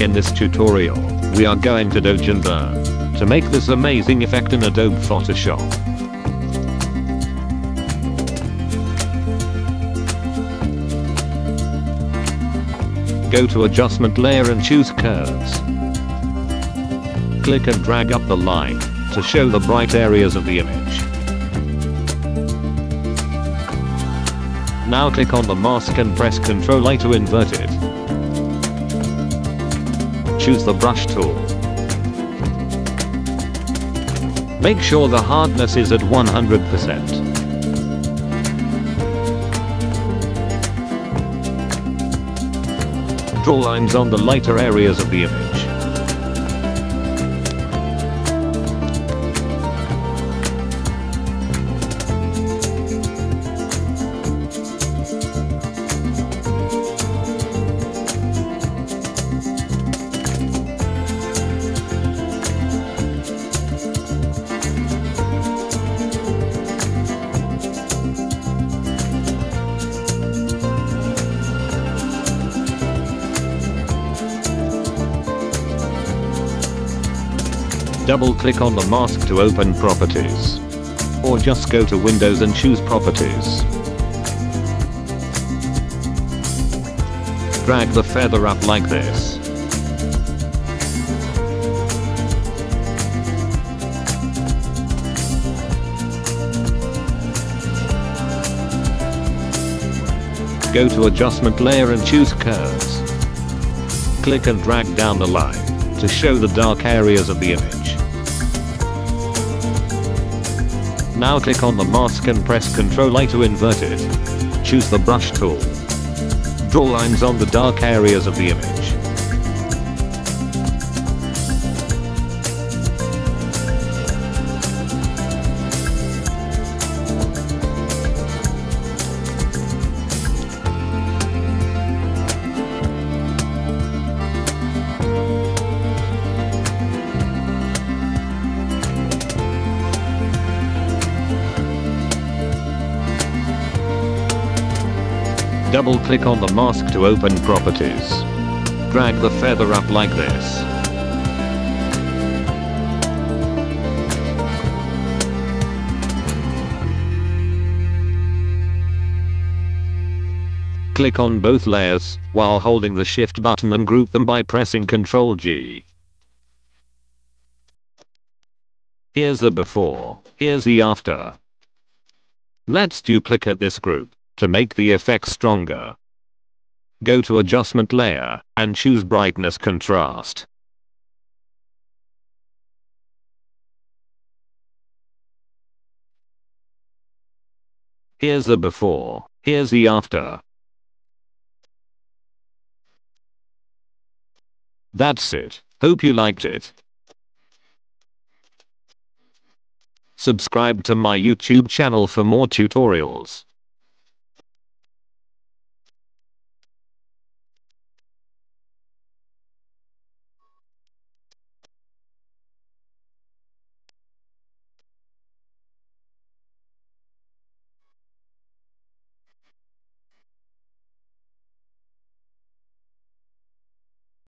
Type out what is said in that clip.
In this tutorial, we are going to dodge and burn to make this amazing effect in Adobe Photoshop. Go to adjustment layer and choose curves. Click and drag up the line to show the bright areas of the image. Now click on the mask and press Ctrl I to invert it. Choose the brush tool. Make sure the hardness is at 100%. Draw lines on the lighter areas of the image. Double click on the mask to open properties. Or just go to Windows and choose properties. Drag the feather up like this. Go to adjustment layer and choose curves. Click and drag down the line to show the dark areas of the image. Now click on the mask and press Ctrl I to invert it. Choose the brush tool. Draw lines on the dark areas of the image. Double click on the mask to open properties. Drag the feather up like this. Click on both layers while holding the shift button and group them by pressing Ctrl G. Here's the before, here's the after. Let's duplicate this group to make the effect stronger. Go to adjustment layer and choose brightness contrast. Here's the before, here's the after. That's it. Hope you liked it. Subscribe to my YouTube channel for more tutorials.